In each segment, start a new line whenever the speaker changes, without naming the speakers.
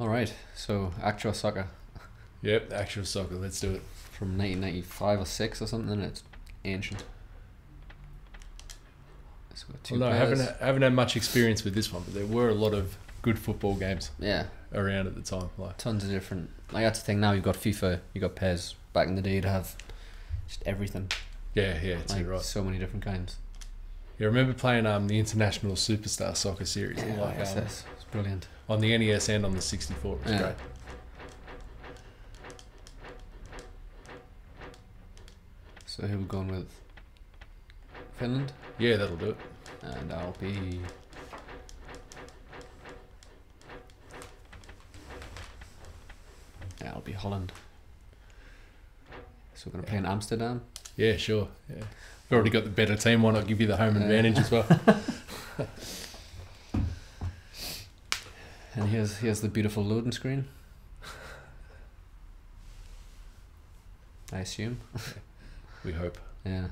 All right, so Actua Soccer
Yep, Actua Soccer. Let's do it.
from 1995 or six or something. It's ancient. We've got two
Well, no, I
players.
haven't haven't had much experience with this one, but there were a lot of good football games
Yeah,
around at the time. Like,
tons of different. Like that's the thing. Now you've got FIFA, you've got PES. Back in the day, you'd have just everything.
yeah, yeah, it's
Like
right.
so many different kinds.
Yeah, I remember playing um the International Superstar Soccer Series
Yeah,
like, um.
Brilliant.
on the NES and on the 64. It was
Yeah.
great.
So who we going with? Finland,
Yeah, that'll do it.
and I'll be. Yeah, I'll be Holland. So we're gonna play in Amsterdam.
Yeah, sure. Yeah, we've already got the better team. Why not give you the home
Yeah.
advantage as well?
And here's here's the beautiful loading screen. I assume.
we hope.
Yeah.
And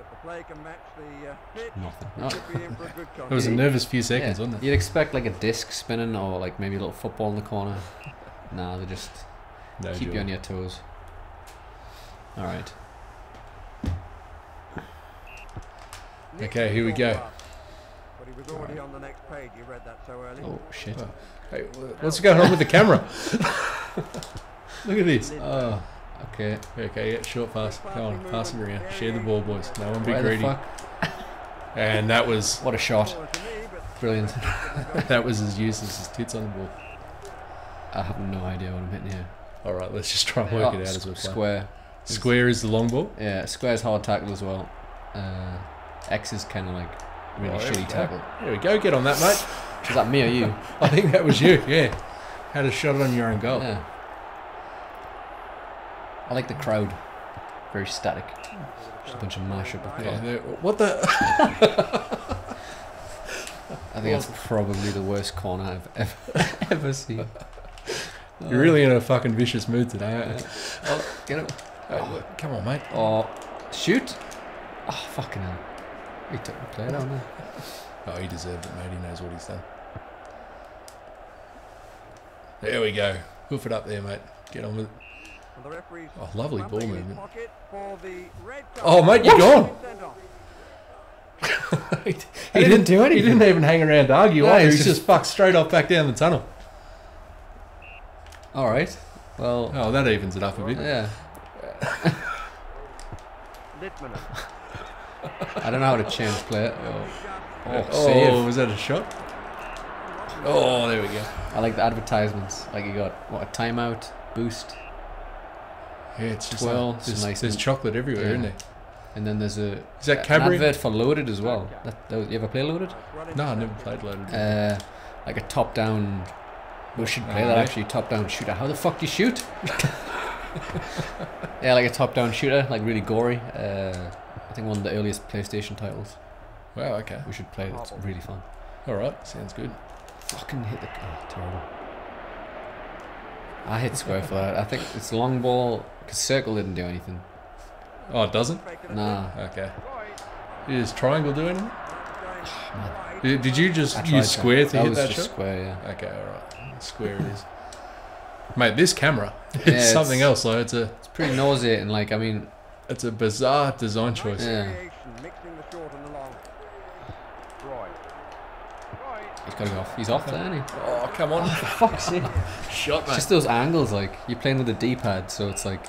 if the play can match the uh, pitch,
Nothing.
it
No.
could be in for a good
It was a nervous few seconds,
Yeah.
wasn't it?
You'd expect like a disc spinning or like maybe a little football in the corner. nah, they just
No
keep
joy.
you on your toes. All right.
Okay, here we go.
But he was already on the next page. You read that so early.
Oh shit.
Oh. Hey, what's going on with the camera? Look at this.
Oh. Okay.
Okay, yeah, short pass. Come on, pass it around. Share the ball, boys. No one be
Where the
greedy.
fuck?
And that was
What a shot.
Forward to me, but
Brilliant.
that was as useless as tits on the ball.
I have no idea what I'm hitting here.
All right, let's just try and work
Oh,
it out as we play.
square.
Square is the long ball.
Yeah, square's hard tackle as well. Uh, X is kind of like really
Oh,
shitty tackle.
There we go. Get on that, mate.
Is that me or you?
I think that was you. Yeah, had a shot on your own goal.
Yeah. I like the crowd. Very static. Just a bunch of mashup of
Yeah, there- what the?
I think that's probably the worst corner I've ever ever seen.
You're really in a fucking vicious mood today, aren't you?
Oh, get it.
Oh, come on, mate.
Oh, shoot. Oh, fucking hell. He took the play down there.
Oh, he deserved it, mate. He knows what he's done. There we go. Hoof it up there, mate. Get on with it.
and the referee's
Oh, lovely ball
fumbling in his
movement.
pocket for the red card.
Oh, mate, you're gone.
Sent off.
he
didn't do
it,
He
didn't even hang around to argue.
No,
either.
he's
he's
just-
just fucked straight off back down the tunnel.
All right. Well,
Oh, that evens it up a bit.
yeah.
Littman.
I don't know how to change play. Oh, oh,
Oh, was that a shot? Oh, there we go.
I like the advertisements. Like you got what a timeout, boost,
Yeah, it's just
Twirl,
like,
it's
there's,
nice
there's chocolate everywhere,
yeah.
isn't there?
and then there's a
Is that
an
Cadbury?
advert for Loaded as well. That, that was, you ever play Loaded?
No, I never played loaded.
Uh, like a top-down. We should play
Oh,
that
yeah.
actually. Top-down shooter. How the fuck do you shoot? yeah, like a top-down shooter, like really gory. Uh, I think one of the earliest PlayStation titles.
wow, okay.
We should play it. It's really fun.
All right, sounds good.
Fucking hit the. Oh, terrible. I hit square for that. I think it's long ball because circle didn't do anything.
Oh, it doesn't?
Nah.
Okay. Is triangle do anything?
man.
Did, did you just
I
use square to
that
hit
was
that
just
shot?
square, yeah.
Okay, all right. Square it is. Mate, this camera, it's
Yeah,
something
it's-
else. though. it's a,
It's pretty nauseating. Like I mean,
it's a bizarre design choice.
Yeah.
Variation, mixing the short and the long. Roy. Roy.
he's got to go off. He's off there, isn't he?
Oh, come on.
Oh, fuck's sake.
Shot,
It's just those angles. Like you're playing with a D-pad, so it's like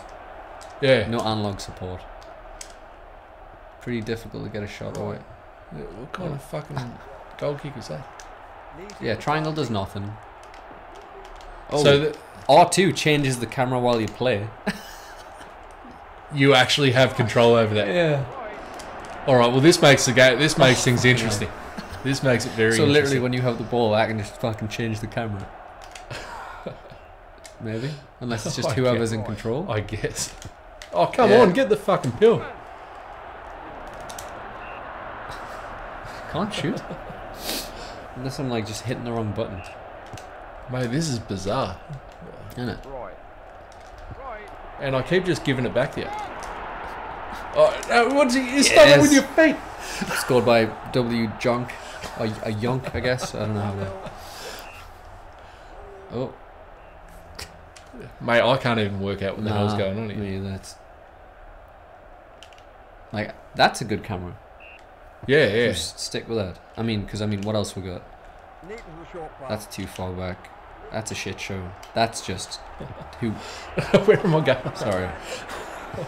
Yeah.
no analog support. Pretty difficult to get a shot away.
Yeah, What kind of fucking goal kick was that?
Yeah, triangle does nothing. Oh,
So that
R2 changes the camera while you play.
you actually have control over that.
Yeah.
All right. Well, this makes the game. This makes things interesting. This makes it very.
So literally, when you have the ball, I can just fucking change the camera. Maybe, unless it's just
I
whoever's in control.
I guess. Oh come
Yeah.
on, get the fucking pill.
Can't shoot. Unless I'm like just hitting the wrong button.
Mate, this is bizarre.
Isn't it?
Roy. Roy.
And I keep just giving it back to you. Oh, no, what's he? You stop it with your feet.
Scored by W. Junk. A, a Yonk, I guess. I don't know how to. Oh,
Mate, I can't even work out what the hell's going on here.
Me, that's like that's a good camera.
Yeah, yeah.
Just stick with that. I mean, because I mean, what else we got?
Neat little short pass.
That's too far back. That's a shit show. That's just who.
Where am I going?
Sorry.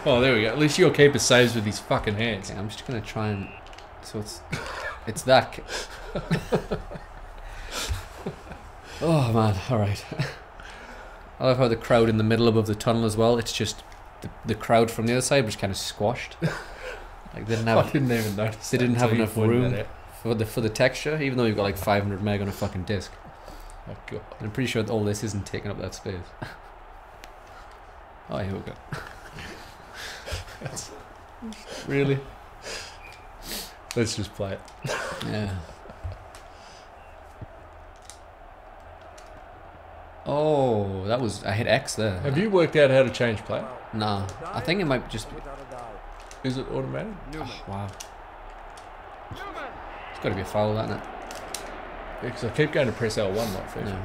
Oh, there we go. At least your keeper saves with his fucking hands.
Okay, I'm just gonna try and. So it's, it's that. oh man! All right. I love how the crowd in the middle above the tunnel as well. It's just the, the crowd from the other side was kind of squashed. Like they didn't have.
I didn't even notice.
They didn't have enough room. for the for the texture, even though you've got like 500 meg on a fucking disc.
Oh god.
I'm pretty sure all this isn't taking up that space. oh, here we go.
Really? Let's just play it.
Yeah. Oh, that was I hit X there.
Have you worked out how to change play?
Nah, I think it might just be.
without a doubt.
Is it automatic?
Newman.
Wow. It's got to be a foul, that it?
Because I keep going to press L1 like first.
No.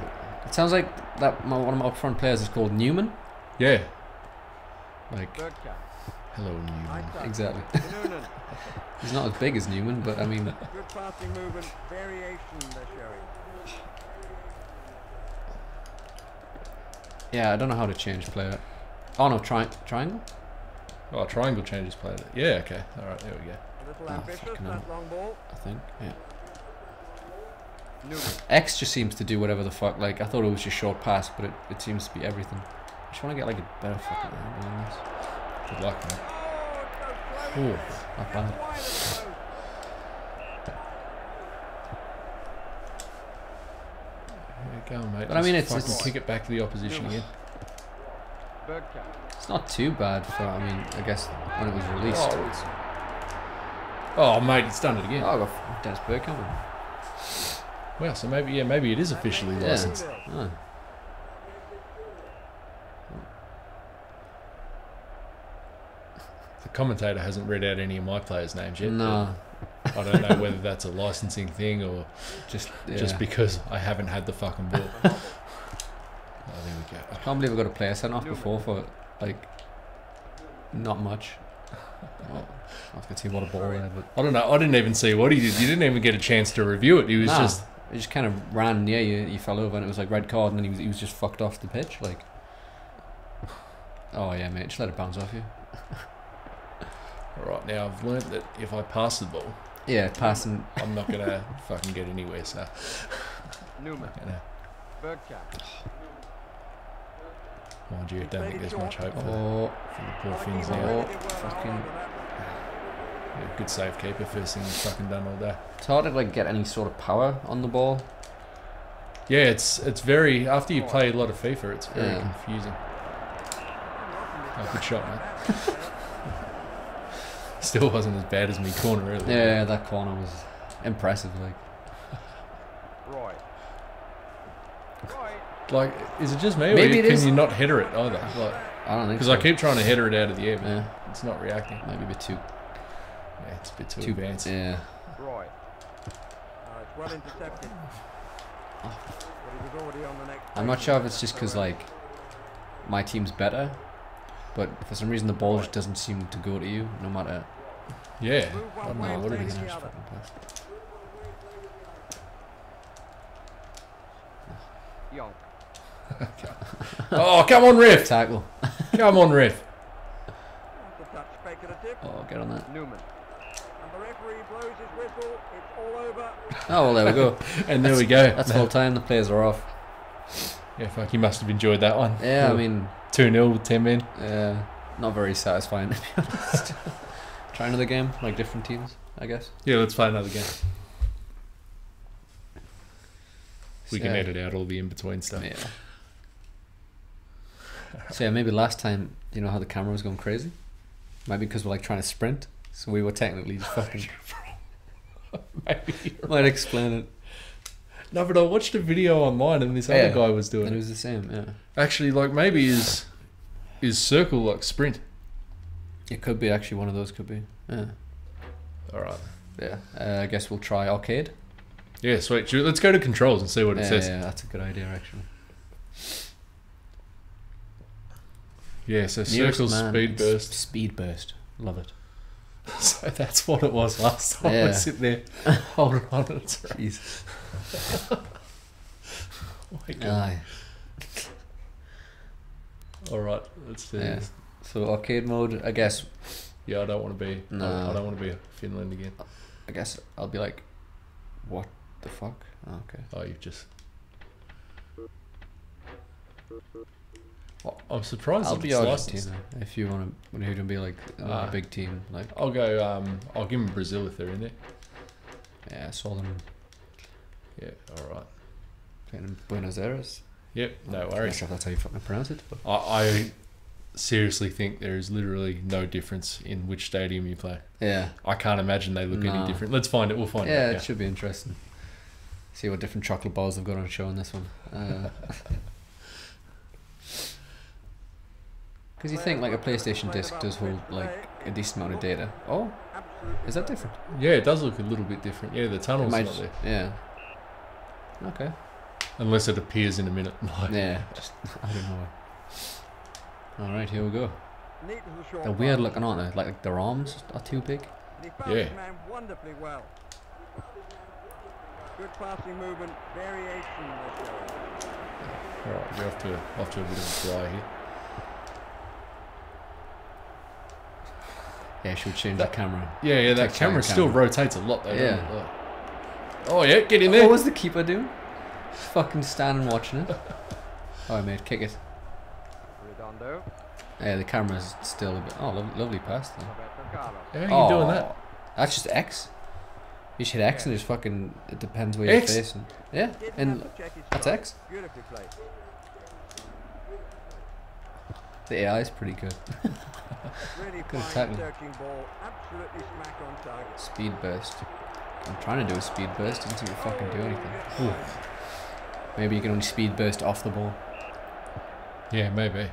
It sounds like that. My, one of my up front players is called Newman.
Yeah.
Like
Hello, Newman.
Exactly. He's not as big as Newman, but I mean,
Good passing movement. Variation they're showing.
yeah, I don't know how to change player. Oh no, tri- triangle.
Oh, triangle changes player. Yeah, okay. Alright, there we go.
A little
Oh,
ambitious, that long ball.
I think. Yeah. X just seems to do whatever the fuck. Like I thought it was just short pass, but it, it seems to be everything. I just want to get like a better fucking angle on this.
Good luck, mate.
Oh,
Ooh.
Not bad.
There you go, mate.
But I mean, it's- it's-
kick it back to the opposition again.
It's not too bad for. I mean, I guess when it was released.
Oh, oh, mate, it's done it again.
Oh, I got Dennis Bergkamp.
Wow, so maybe, yeah, maybe it is officially
Yeah.
licensed.
Oh.
The commentator hasn't read out any of my players' names yet.
No,
I don't know whether that's a licensing thing or
just yeah.
just because I haven't had the fucking ball. oh, there we go.
I can't believe I got a player sent off before for like not much. Oh, I can see what a ball but
I don't know. I didn't even see what he did. You didn't even get a chance to review it. He was
Nah,
just
it just kind of ran near you. You fell over, and it was like red card, and then he was he was just fucked off the pitch. Like, oh yeah, mate, just let it bounce off you.
all right. Now I've learned that if I pass the ball,
Yeah, passing.
I'm not gonna fucking get anywhere. So
Newman.
you know,
Third catch.
mind you, I don't think there's much hope for,
Oh,
for the poor Finns
Oh,
now.
fucking-
Yeah, good save keeper. First thing he's fucking done all day.
it's hard to like get any sort of power on the ball.
Yeah, it's it's very after you play a lot of FIFA, it's very
Yeah.
confusing. Oh, good shot, mate. Still wasn't as bad as me corner earlier.
Yeah, that corner was impressive. Like,
right, Roy.
Like, is it just me,
Maybe
or
it
can
is.
you not header it either? Like,
I don't think
because
so.
I keep trying to header it out of the air, but
Yeah,
it's not reacting.
maybe a bit too
Yeah, it's a bit too,
too
advanced.
Yeah,
Roy. Uh, it's well intercepted. But he was already on the next.
I'm not sure if it's just because like my team's better, but for some reason the ball just doesn't seem to go to you, no matter.
Yeah,
Move
I
one
don't
way
know what it
take
is.
the
Just
other.
fucking pass.
Young.
Oh, come on, Riff!
Tackle.
Come on, ref!
That's a touch speculative.
Oh, get on that.
Newman. And the referee blows his whistle. It's all over.
Oh well, there we go.
And there we go.
That's full time. The players are off.
Yeah, fuck, you must have enjoyed that one.
Yeah, I mean,
2 0 with 10 men.
uh, not very satisfying to be honest. Try another game, like different teams, I guess.
Yeah, let's play another game. We
So,
can
yeah.
edit out all the in between stuff.
Yeah. So yeah, maybe last time you know how the camera was going crazy. Maybe because we're like trying to sprint, so we were technically just fucking.
Maybe.
Might explain it.
No, but I watched a video online and this
Yeah.
other guy was doing
And it
it.
was the same. Yeah.
Actually, like maybe is is circle like sprint.
It could be actually one of those. Could be. Yeah.
All right.
Yeah. Uh, I guess we'll try arcade.
Yeah, sweet. Let's go to controls and see what it
yeah,
says.
yeah, that's a good idea actually.
Yeah, so
Nearest
circle
man
speed burst.
Speed burst. Love it.
So that's what it was last time.
Yeah.
I sit there holding on.
Jeez.
Oh my God. All right, let's do
Yeah.
this.
So arcade mode, I guess.
Yeah, I don't want to be. I-
No.
I don't want to be Finland again.
I guess I'll be like, what the fuck? Oh, okay.
Oh, you've just. Well, I'm surprised.
I'll be Argentina
licensed.
if you want to. You're gonna be like uh, a big team, like
I'll go. Um, I'll give them Brazil if they're in there.
yeah, I saw them
Yeah. All right.
playing in Buenos Aires.
Yep. No
I'm not
worries.
sure if that's how you fucking pronounce it. But
I, I seriously think there is literally no difference in which stadium you play.
yeah,
I can't imagine they look
No.
any different. Let's find it. We'll find
yeah, it
Yeah.
It should be interesting. See what different chocolate balls they've got on show in this one. Because you think like a PlayStation disc does hold like a decent amount of data. Oh, is that different?
Yeah, it does look a little bit different. Yeah, the
It
tunnel's
might,
not there.
yeah. Okay.
Unless it appears in a minute. Like,
Yeah, just I don't know. All right, here we go.
Neat
They're weird looking, aren't they? Like, like their arms are too big.
And he found
Yeah.
wonderfully well. Good passing movement, variation this show.
All right, we're off to a, off to a bit of a fly here.
Yeah, she'll change
That-
the camera?
Yeah, yeah, that
Takes time
camera still rotates a lot though.
Yeah.
Oh yeah, get in there.
What was the keeper doing? Fucking standing watching it. Oh, mate, kick it.
Redondo,
Yeah, the camera's still a bit. Oh, lo- lovely pass though.
Roberto
How are you doing
Oh,
that?
That's just X. You should hit X and it's fucking. It depends where
X?
you're facing. Yeah, and
have to check his
that's. X.
Beautifully played.
The AI is pretty good. Good
fine
tackling.
searching ball, absolutely smack on target.
Speed burst. I'm trying to do a speed burst. Doesn't seem to fucking do anything.
Ooh.
Maybe you can only speed burst off the ball.
Yeah, maybe.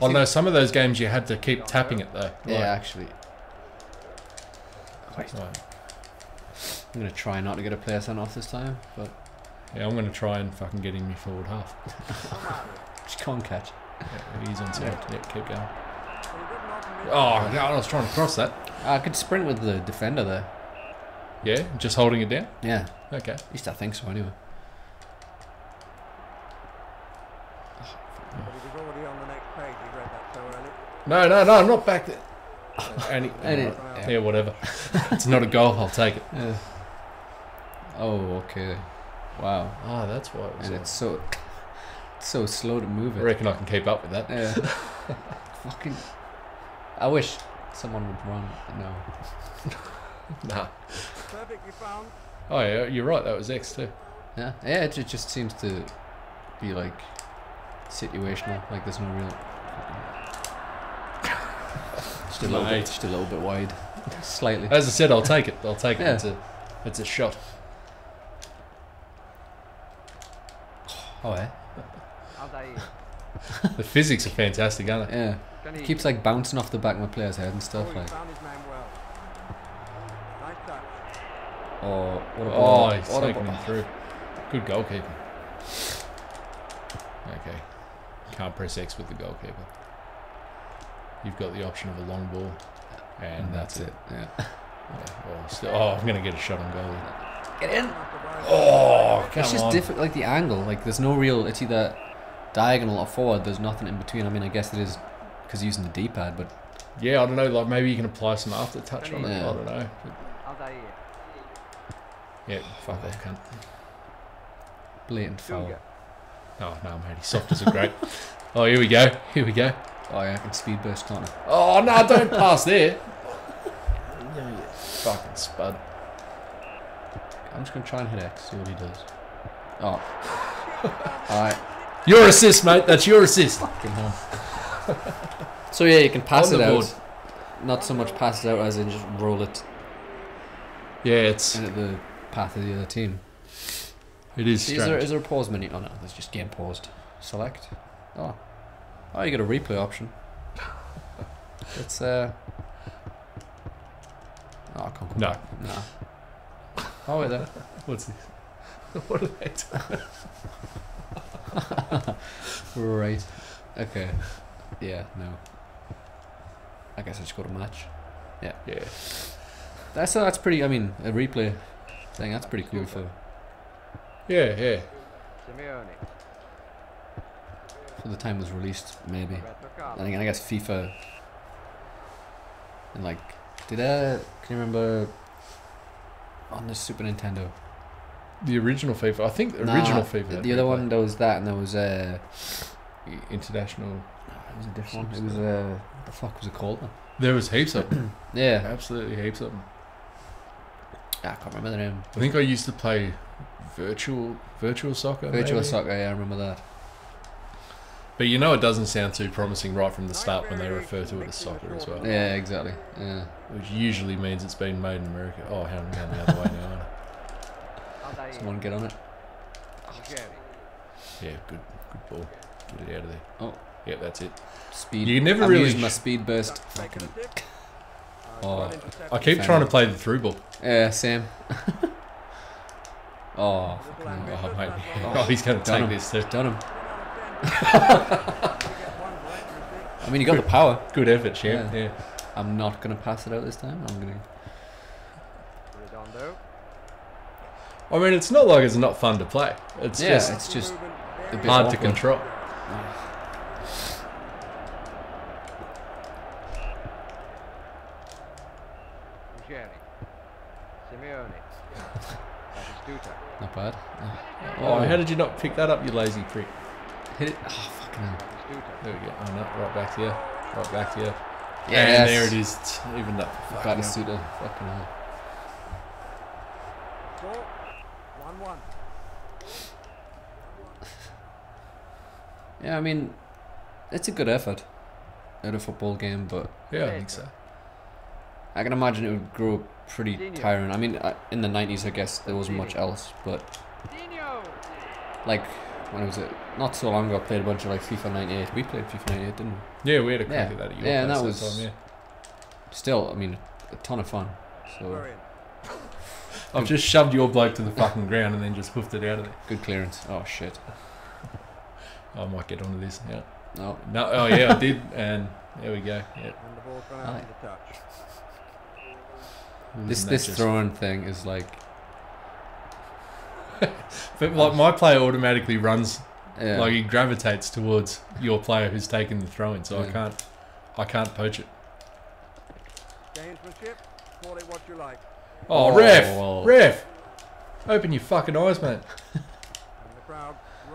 Oh no, some of those games you had to keep tapping it though.
Yeah, actually. Wait,
Right.
I'm gonna try not to get a player sent off this time, but
Yeah, I'm gonna try and fucking get him your forward half.
just can't catch.
Yeah, he's on side. Yeah, keep going.
He didn't often miss
Oh, no, I was trying to cross that.
I could sprint with the defender there.
Yeah, just holding it down.
Yeah,
Okay.
at least I think so anyway.
But he was already on the next page. He read that so early.
No, no, no, I'm not back there. And he-
And
yeah, whatever. it's not a goal. I'll take it.
Yeah. Oh, okay. Wow.
Ah, that's why it was.
And
on.
it's so it's so slow to move it.
I reckon I can keep up with that.
Yeah. Fucking. I wish someone would run. No.
Nah.
Perfectly found.
Oh yeah, you're right. That was X too.
Yeah. Yeah. It, ju- just seems to be like situational. Like there's no real. Just a little bit. Just a little bit wide. Slightly.
As I said, I'll take it. I'll take it.
Yeah.
It's a, it's a shot.
Oh yeah.
Aldair.
The physics are fantastic, aren't they?
Yeah.
Can he?
Keeps like bouncing off the back of my player's head and
Oh,
stuff like.
found his man well. Nice touch.
Oh, what a
Oh, he's
what
taking
ball.
him through. Good goalkeeper. Okay. Can't press X with the goalkeeper. You've got the option of a long ball, and,
And that's it. Yeah.
Yeah, well, still, oh, I'm gonna get a shot on goal.
Get in.
Oh, come
it's just
on.
different, like the angle. Like there's no real. It's either diagonal or forward. There's nothing in between. I mean, I guess it is because using the D-pad, but
Yeah, I don't know. Like maybe you can apply some after touch on it.
Yeah.
I don't know.
Aldair.
Yeah, fuck off, cunt.
blatant foul.
Oh no, mate, he's soft as a grape. oh, here we go. Here we go.
Oh yeah, I can speed burst corner.
Oh no, don't pass there. Yeah. Fucking spud.
I'm just gonna try and hit X. See what he does. Oh. All right.
Your assist, mate. That's your assist.
Fucking hell. So yeah, you can pass
On
it out.
board.
Not so much pass it out as in just roll it
Yeah, it's
into the path of the other team.
it is
Is there there a pause menu? Oh no, there's just game paused. Select. Oh. Oh, you got a replay option. It's uh. Oh, I can't come
No.
back. Nah. Oh wait there.
What's this? what are they? doing?
right. Okay. Yeah. No. I guess I just go to match.
Yeah. Yeah.
That's that's pretty. I mean, a replay thing. That's pretty cool for
Yeah, yeah.
For the time it was released. Maybe. I think I guess FIFA. And like, did I? Can you remember on the Super Nintendo?
The original FIFA. I think the
Nah,
original FIFA.
The, the other one there was that, and there was uh,
International.
it was a different one. It was uh, what the fuck was it called?
There was heaps of them.
Yeah,
Absolutely heaps of them.
I can't remember the name.
I think I used to play virtual virtual soccer.
Virtual
maybe?
Soccer. Yeah, I remember that.
But you know it doesn't sound too promising right from the start when they refer to it as soccer as well.
Yeah, exactly. Yeah.
Which usually means it's been made in America. Oh, hang on, the other way now. Aren't
Aldair.
Someone get on it.
Ruggieri.
Yeah, good good ball. Get it out of there.
Oh.
Yep, that's it.
Speed.
You never
I'm
really
using my speed burst. Fucking.
a tip.
Oh.
I keep
Fan.
trying to play the through ball.
Yeah, same. oh,
Little
fucking hell.
ambitious,
Oh, mate.
that's.
Oh, he's going to take
him.
this too.
done him.
You get one for accuracy.
I mean, you got the power.
Good effort, champ.
Yeah.
Yeah.
I'm not gonna pass it out this time. I'm gonna.
Redondo.
I mean, it's not like it's not fun to play. It's
Yeah,
just
it's just
Movement
a bit
hard to control.
Ruggieri. Simeone. Batistuta.
Not bad.
Oh, how did you not pick that up, you lazy prick?
hit it? Oh, fucking hell.
There we go. Oh, no, right back to you. Right back to you.
Yes.
And there it is. It's evened up. Fucking hell.
Batistuta. Fucking hell.
Four. One one.
Yeah, I mean, it's a good effort at a football game, but
Yeah, I think so.
I can imagine it would grow pretty tiring. I mean, uh, in the 90s, I guess there wasn't much else, but like, when was it? Not so long ago, I played a bunch of like FIFA 98. We played FIFA 98, didn't we?
Yeah, we had a crack
Yeah.
at that at your
Yeah, and
place
that
that
was-
time, yeah.
Still, I mean, a ton of fun. So,
I've just shoved your bloke to the fucking ground and then just hoofed it out of there.
good clearance. Oh, shit.
I might get onto this. Yeah.
No. Oh.
No. Oh yeah, I did, and there we go. Yeah.
And the ball's gone out
Aye.
into touch.
This
mm,
this
just-
throwing thing is like,
But like my player automatically runs,
yeah.
like he gravitates towards your player who's taking the throw in, so I can't, I can't poach it.
Gamesmanship. Call it what you like.
Oh,
Oh,
ref,
well.
ref, open your fucking eyes, mate.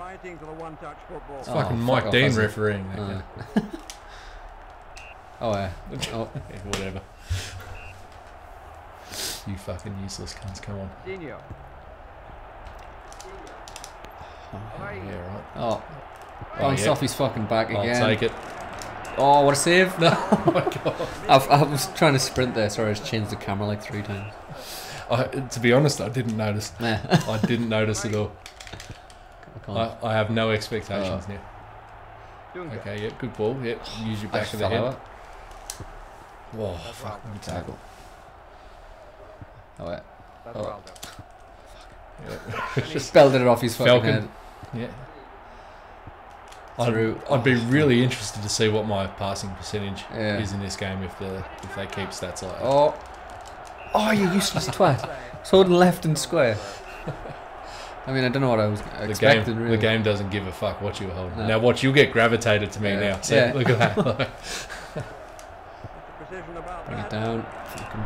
And the crowd for the one-touch football.
It's
Oh,
fucking
fuck
Mike
off,
Dean
has
refereeing.
Uh. oh, yeah. Oh,
Yeah, whatever. You fucking useless cunts. Come on.
Dino. Aye.
Yeah, right.
oh.
Oh,
Bounced
yeah.
off his fucking back
I'll
again.
take it.
Oh, what a save! No,
Oh my god.
I've, I was trying to sprint there. Sorry, I just changed the camera like three times.
I, to be honest, I didn't notice.
Yeah.
I didn't notice at all.
I
I, I have no expectations
Oh.
now.
Dunga.
Okay, yep, good ball. Yep, use your back
just
of the head.
out.
Whoa,
That's
fuck,
right.
good tackle.
Oh, yeah.
That's
Oh.
Ronaldo.
Yeah.
Just belted it off his fucking
Falcon.
head.
yeah. I'd,
Through-
I'd be really interested to see what my passing percentage
Yeah.
is in this game if the if they keep stats like that.
Oh. Oh, you useless twat. Holding left and square. I mean, I don't know what I was
the game,
expecting, really.
the game doesn't give a fuck what you were holding.
No.
Now, watch, you'll get gravitated to me
Yeah.
now. So
Yeah.
look at that.
Bring it down. Fucking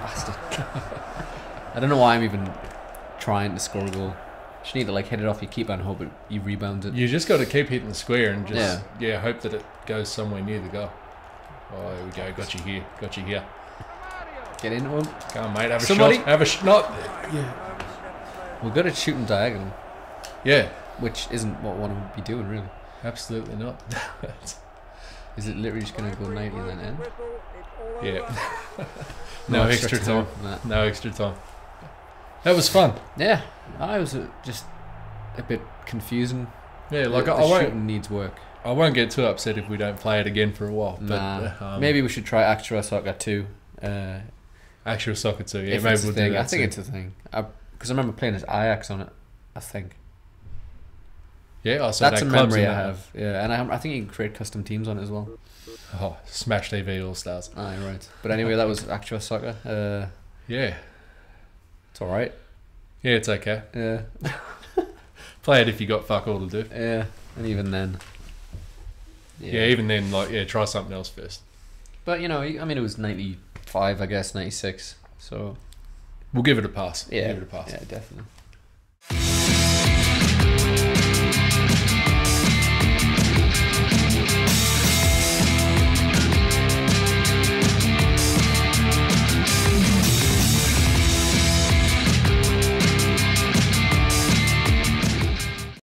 bastard. I don't know why I'm even trying to score a goal. Just need to like hit it off your keeper and hope it, you rebound it.
you just got to keep hitting the square and just
Yeah.
yeah. hope that it goes somewhere near the goal. Oh, here we go. Got you here. Got you here.
Get into him.
Come on, mate. Have a
Somebody-
shot. Have a shot. Yeah.
We're good at shooting diagonal,
Yeah.
which isn't what one would be doing, really.
Absolutely not.
Is it literally just going to go 90 and then end?
Whistle,
Yeah.
over.
no extra time.
Nah.
No extra time. That was fun.
Yeah, I was uh, just a bit confusing.
Yeah, like
the,
I,
the
I won't.
shooting needs work.
I won't get too upset if we don't play it again for a while. But
Nah,
uh, um,
maybe we should try Actua Soccer too. Uh,
actual soccer too. Yeah,
if
maybe
it's
we'll
thing.
do that.
I think
soon.
it's a thing. Because I, remember playing as Ajax on it. I think.
Yeah, oh, so
That's
that
a memory I have. Yeah, and I, I think you can create custom teams on it as well.
Oh, Smash TV All Stars.
Aye, right. But anyway, that was Actua Soccer. Uh,
Yeah,
it's all right.
yeah, it's okay.
Yeah,
Play it if you got fuck all to do.
yeah. And even then,
Yeah. Yeah. even then, like, yeah, try something else first.
But you know, I mean, it was ninety five, I guess, ninety six. So
We'll give it a pass.
Yeah, we'll
give it a pass.
Yeah, definitely.